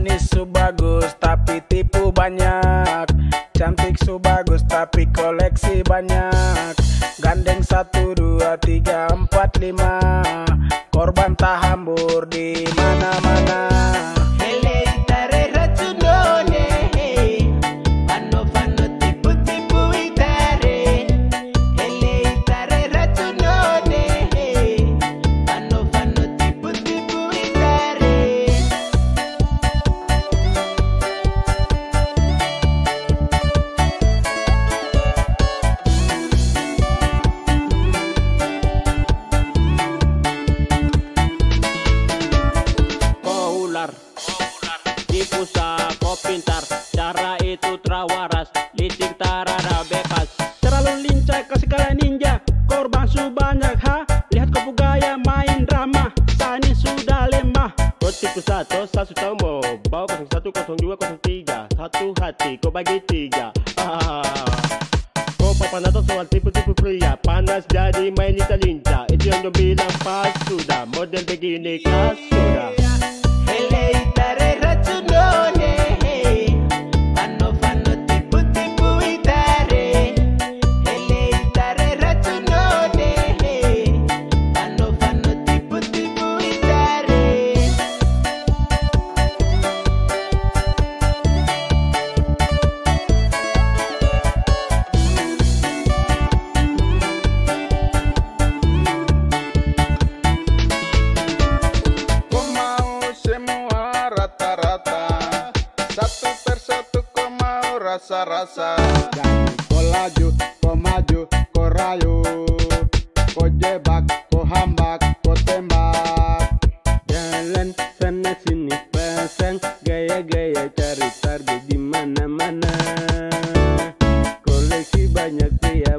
Manis su bagus tapi tipu banyak. Cantik su bagus tapi koleksi banyak. Gandeng satu dua tiga empat lima. Korban tak hambur di mana-mana. Cara itu trawaras Licik tarada bebas. Terlalu lincah kau sekali ninja Korban banyak ha? Lihat kau gaya main drama Sani sudah lemah. Kau tipu satu, satu tomo Bawa 01, 02, 03 Satu hati kau bagi tiga. Ah. Kau papanato soal tipu-tipu pria Panas jadi main lincah-lincah. Itu yang bilang pas sudah Model begini kah sudah rasa-rasa. Jadi kau laju, kau maju, kau rayu Kau jebak, kau hambak, kau tembak Jalan sana sini pasang Gaya-gaya cari target di mana-mana. Koleksi banyak pria